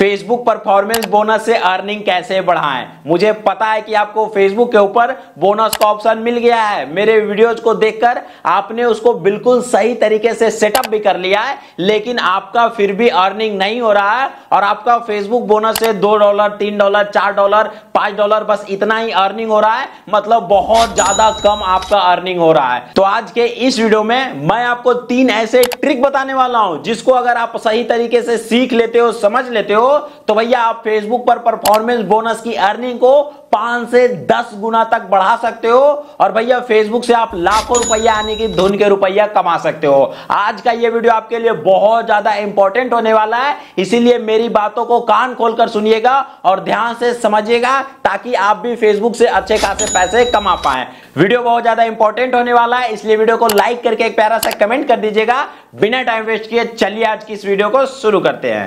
Facebook performance bonus से earning कैसे बढ़ाएँ? मुझे पता है कि आपको फेसबुक के ऊपर बोनस का ऑप्शन मिल गया है। मेरे वीडियोज़ को देखकर आपने उसको बिल्कुल सही तरीके से सेटअप भी कर लिया है, लेकिन आपका फिर भी अर्निंग नहीं हो रहा है और आपका फेसबुक बोनस से दो डॉलर तीन डॉलर चार डॉलर पाँच डॉलर बस इतना ही अर्निंग हो रहा है। मतलब बहुत ज़्यादा कम आपका अर्निंग हो रहा है। तो आज के इस वीडियो में मैं आपको तीन ऐसे ट्रिक बताने वाला हूँ, जिसको अगर आप सही तरीके से सीख लेते हो, समझ लेते हो तो भैया आप फेसबुक पर परफॉर्मेंस बोनस की अर्निंग को पाँच से दस गुना तक बढ़ा सकते हो और भैया फेसबुक से आप लाखों रुपया यानी कि धुन के रुपया कमा सकते हो। आज का ये वीडियो आपके लिए बहुत ज़्यादा इंपॉर्टेंट होने वाला है। इसीलिए मेरी बातों को कान खोलकर सुनिएगा और ध्यान से समझिएगा ताकि आप भी फेसबुक से अच्छे खासे पैसे कमा पाए। वीडियो बहुत ज़्यादा इंपॉर्टेंट होने वाला है, इसलिए वीडियो को लाइक करके एक प्यारा सा कमेंट कर दीजिएगा। बिना टाइम वेस्ट किए, चलिए आज की इस वीडियो को शुरू करते हैं।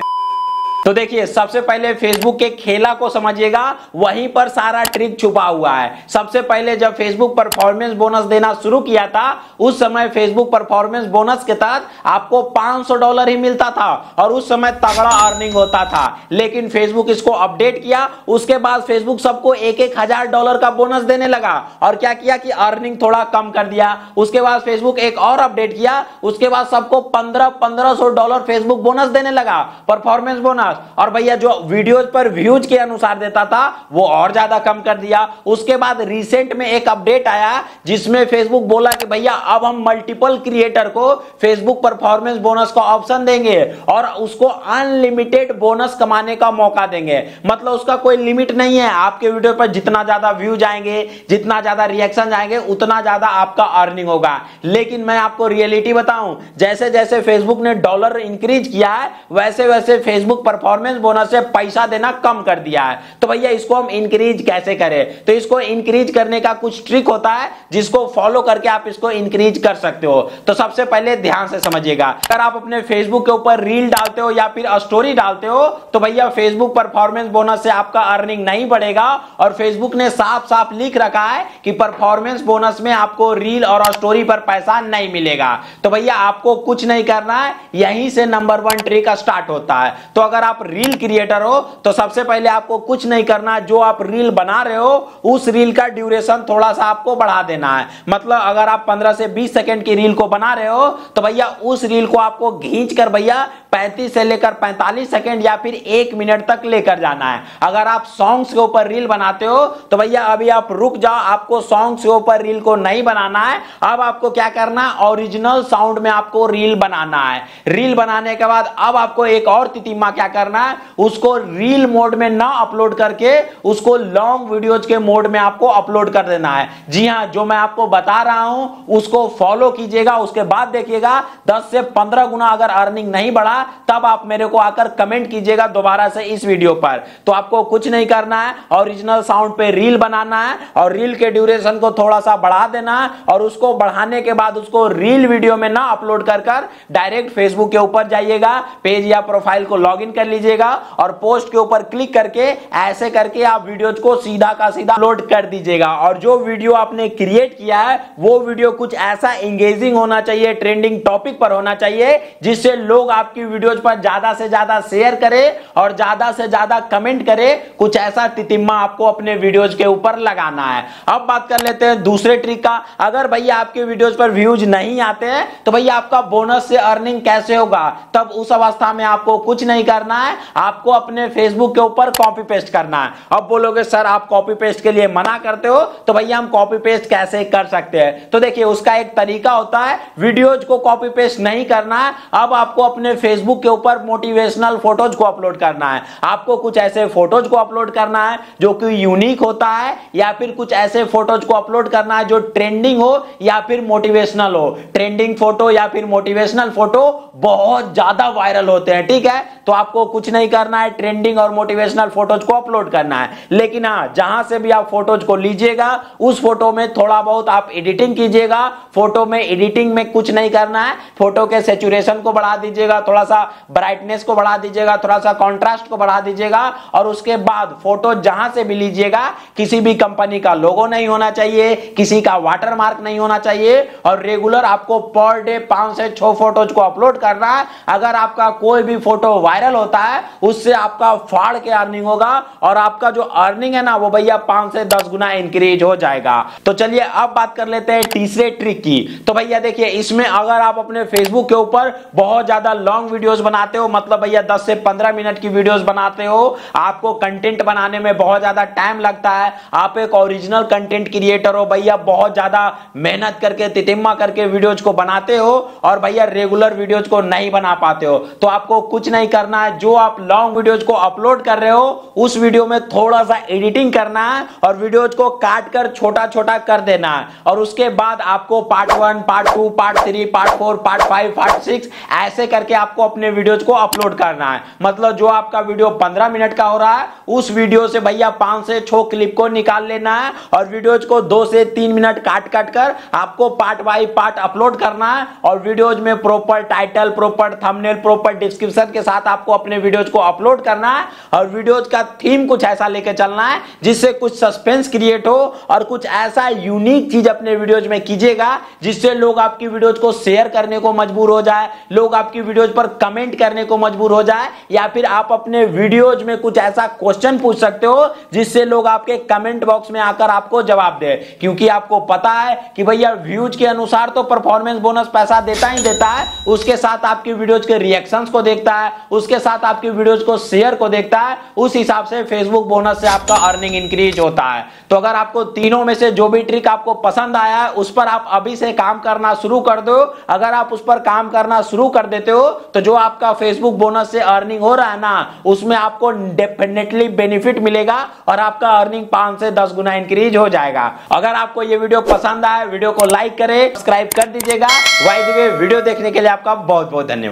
तो देखिए, सबसे पहले फेसबुक के खेला को समझिएगा, वहीं पर सारा ट्रिक छुपा हुआ है। सबसे पहले जब फेसबुक परफॉर्मेंस बोनस देना शुरू किया था, उस समय फेसबुक परफॉर्मेंस बोनस के तहत आपको 500 डॉलर ही मिलता था और उस समय तगड़ा अर्निंग होता था। लेकिन फेसबुक इसको अपडेट किया, उसके बाद फेसबुक सबको एक एक हज़ार डॉलर का बोनस देने लगा और क्या किया कि अर्निंग थोड़ा कम कर दिया। उसके बाद फेसबुक एक और अपडेट किया, उसके बाद सबको पंद्रह पंद्रह डॉलर फेसबुक बोनस देने लगा परफॉर्मेंस बोनस बोनस और भैया, जो वीडियोज़ पर व्यूज़ के अनुसार देता था, वो और ज़्यादा कम कर दिया। उसके बाद रिसेंट में एक अपडेट आया, जिसमें फेसबुक बोला कि, भैया, अब हम मल्टीपल क्रिएटर को फेसबुक परफॉर्मेंस बोनस का ऑप्शन देंगे और उसको अनलिमिटेड बोनस कमाने का मौका देंगे। मतलब उसका कोई लिमिट नहीं है। आपके वीडियो पर जितना ज़्यादा व्यूज़ आएँगे, जितना ज़्यादा रिएक्शन आएँगे, उतना ज़्यादा आपका अर्निंग होगा। लेकिन मैं आपको रियलिटी बताऊँ जैसे जैसे फेसबुक ने डॉलर इंक्रीज किया है वैसे वैसे फेसबुक पर परफॉर्मेंस बोनस से पैसा देना कम कर दिया है। तो भैया, इसको हम इंक्रीज कैसे करें? तो इसको इंक्रीज करने का कुछ ट्रिक होता है, जिसको फॉलो करके आप इसको इंक्रीज कर सकते हो। तो सबसे पहले ध्यान से समझिएगा। अगर आप अपने फेसबुक के ऊपर रील डालते हो या फिर स्टोरी डालते हो तो भैया फेसबुक परफॉर्मेंस बोनस से आपका अर्निंग नहीं बढ़ेगा और फेसबुक ने साफ़ साफ़ लिख रखा है कि परफॉर्मेंस बोनस में आपको रील और स्टोरी पर पैसा नहीं मिलेगा। तो भैया, आपको कुछ नहीं करना है, यहीं से नंबर वन ट्रिक स्टार्ट होता है। तो अगर आप आप रील क्रिएटर हो तो सबसे पहले आपको कुछ नहीं करना, जो आप रील बना रहे हो, उस रील का ड्यूरेशन थोड़ा सा आपको बढ़ा देना है। मतलब अगर आप 15 से 20 सेकंड की रील को बना रहे हो तो भैया उस रील को आपको घींच कर भैया 35 से लेकर 45 सेकंड या फिर एक मिनट तक लेकर जाना है। अगर आप सॉन्ग्स के ऊपर रील बनाते हो तो भैया अभी आप रुक जाओ, आपको सॉन्ग्स के ऊपर रील को नहीं बनाना है। अब आपको क्या करना है ओरिजिनल साउंड में आपको रील बनाना है। रील बनाने के बाद अब आपको एक और तितिमा क्या कर करना है, उसको रील मोड में ना अपलोड करके, उसको लॉन्ग वीडियोज़ के मोड में आपको अपलोड कर देना है। जी हाँ, जो मैं आपको बता रहा हूँ, उसको फॉलो कीजिएगा, उसके बाद देखिएगा 10 से 15 गुना अगर अर्निंग नहीं बढ़ा, तब आप मेरे को आकर कमेंट कीजिएगा दोबारा से इस वीडियो पर। तो आपको कुछ नहीं करना है ओरिजिनल साउंड पे रील बनाना है, और रील के ड्यूरेशन को थोड़ा सा बढ़ा देना है, और उसको बढ़ाने के बाद उसको रील वीडियो में ना अपलोड कर कर डायरेक्ट फेसबुक के ऊपर जाइएगा पेज या प्रोफ़ाइल को लॉग कर लीजिएगा और पोस्ट के ऊपर क्लिक करके, ऐसे करके आप वीडियो को सीधा का सीधा लोड कर दीजिएगा। और जो वीडियो आपने क्रिएट किया है, वो वीडियो कुछ ऐसा एंगेजिंग होना चाहिए ट्रेंडिंग टॉपिक पर होना चाहिए, जिससे लोग आपकी वीडियोज़ पर ज़्यादा से ज़्यादा शेयर करे और ज़्यादा से ज़्यादा कमेंट करे। कुछ ऐसा तितिम्मा आपको अपने वीडियोज़ के ऊपर लगाना है। अब बात कर लेते हैं दूसरे ट्रिक का। अगर भैया आपके वीडियोज़ पर व्यूज़ नहीं आते हैं तो भैया आपका बोनस से अर्निंग कैसे होगा? तब उस अवस्था में आपको कुछ नहीं करना है, आपको अपने फेसबुक के ऊपर कॉपी पेस्ट करना है। अब बोलोगे, सर, आप कॉपी पेस्ट के लिए मना करते हो तो भैया हम कॉपी पेस्ट कैसे कर सकते हैं? तो देखिए, उसका एक तरीका होता है वीडियोज़ को कॉपी पेस्ट नहीं करना है, अब आपको अपने फेसबुक के ऊपर मोटिवेशनल फ़ोटोज़ को अपलोड करना है। आपको कुछ ऐसे फ़ोटोज़ को अपलोड करना है, जो कि यूनिक होता है, या फिर कुछ ऐसे फ़ोटोज़ को अपलोड करना है, जो ट्रेंडिंग हो, या फिर मोटिवेशनल हो। ट्रेंडिंग फ़ोटो या फिर मोटिवेशनल फ़ोटो बहुत ज़्यादा वायरल होते हैं, ठीक है? तो आपको कुछ नहीं करना है ट्रेंडिंग और मोटिवेशनल फ़ोटोज़ को अपलोड करना है। लेकिन हाँ जहाँ से भी आप फ़ोटोज़ को लीजिएगा, उस फ़ोटो में थोड़ा बहुत आप एडिटिंग कीजिएगा फ़ोटो में एडिटिंग में कुछ नहीं करना है फ़ोटो के सेचुरेशन को बढ़ा दीजिएगा, थोड़ा सा ब्राइटनेस को बढ़ा दीजिएगा, थोड़ा सा कॉन्ट्रास्ट को बढ़ा दीजिएगा, और उसके बाद फ़ोटो जहाँ से भी लीजिएगा, किसी भी कंपनी का लोगो नहीं होना चाहिए, किसी का वाटर मार्क नहीं होना चाहिए, और रेगुलर आपको पर डे पाँच से छह फ़ोटोज़ को अपलोड करना है। अगर आपका कोई भी फ़ोटो वायरल होता होता है, उससे आपका फाड़ के अर्निंग होगा और आपका जो अर्निंग है ना, वो भैया पाँच से दस गुना इंक्रीज हो जाएगा। तो चलिए अब बात कर लेते हैं तीसरे ट्रिक की। तो भैया देखिए, इसमें अगर आप अपने फेसबुक के ऊपर बहुत ज़्यादा लॉन्ग वीडियोस बनाते हो मतलब भैया 10 से 15 मिनट की वीडियोस बनाते हो, आपको कंटेंट बनाने में बहुत ज़्यादा टाइम लगता है। आप एक ओरिजिनल कंटेंट क्रिएटर हो, भैया बहुत ज़्यादा मेहनत करके, तितिम्मा करके वीडियोज़ को बनाते हो और भैया रेगुलर वीडियोज़ को नहीं बना पाते हो। तो आपको कुछ नहीं करना है जो आप लॉन्ग वीडियोज़ को अपलोड कर रहे हो, उस वीडियो में थोड़ा सा एडिटिंग करना है और वीडियोज़ को काट कर छोटा छोटा कर देना है। और उसके बाद आपको part one part two part three part four part five part six ऐसे करके आपको अपने वीडियोज़ को अपलोड करना है। मतलब जो आपका वीडियो पंद्रह मिनट का हो रहा है, उस वीडियो से भैया पाँच से छह क्लिप को निकाल लेना है और वीडियोज़ को दो से तीन मिनट काट काट कर आपको पार्ट बाई पार्ट अपलोड करना है। और वीडियोज़ में proper title proper thumbnail proper description के साथ आपको अपने वीडियोज़ को अपलोड करना है और वीडियोज़ का थीम कुछ ऐसा लेके चलना है जिससे कुछ सस्पेंस क्रिएट हो और कुछ ऐसा यूनिक चीज़ अपने वीडियोज़ में कीजिएगा जिससे लोग आपकी वीडियोज़ को शेयर करने को मजबूर हो जाए, लोग आपकी वीडियोज़ पर कमेंट करने को मजबूर हो जाए या फिर आप अपने वीडियोज़ में कुछ ऐसा क्वेश्चन पूछ सकते हो जिससे लोग आपके कमेंट बॉक्स में आकर आपको जवाब दे। क्योंकि आपको पता है कि भैया व्यूज़ के अनुसार तो परफॉर्मेंस बोनस पैसा देता ही देता है, उसके साथ आपकी वीडियोज़ के रिएक्शंस को देखता है, उसके साथ आपकी वीडियोज़ को शेयर को देखता है, उस हिसाब से फेसबुक बोनस से आपका अर्निंग इंक्रीज होता है। तो अगर आपको तीनों में से जो भी ट्रिक आपको पसंद आया है, उस पर आप अभी से काम करना शुरू कर दो। अगर आप उस पर काम करना शुरू कर देते हो तो जो आपका फेसबुक बोनस से अर्निंग हो रहा है ना, उसमें आपको डेफिनेटली बेनिफिट मिलेगा और आपका अर्निंग पाँच से दस गुना इंक्रीज हो जाएगा। अगर आपको ये वीडियो पसंद आए वीडियो को लाइक करें सब्सक्राइब कर दीजिएगा। वाई वीडियो देखने के लिए आपका बहुत बहुत धन्यवाद।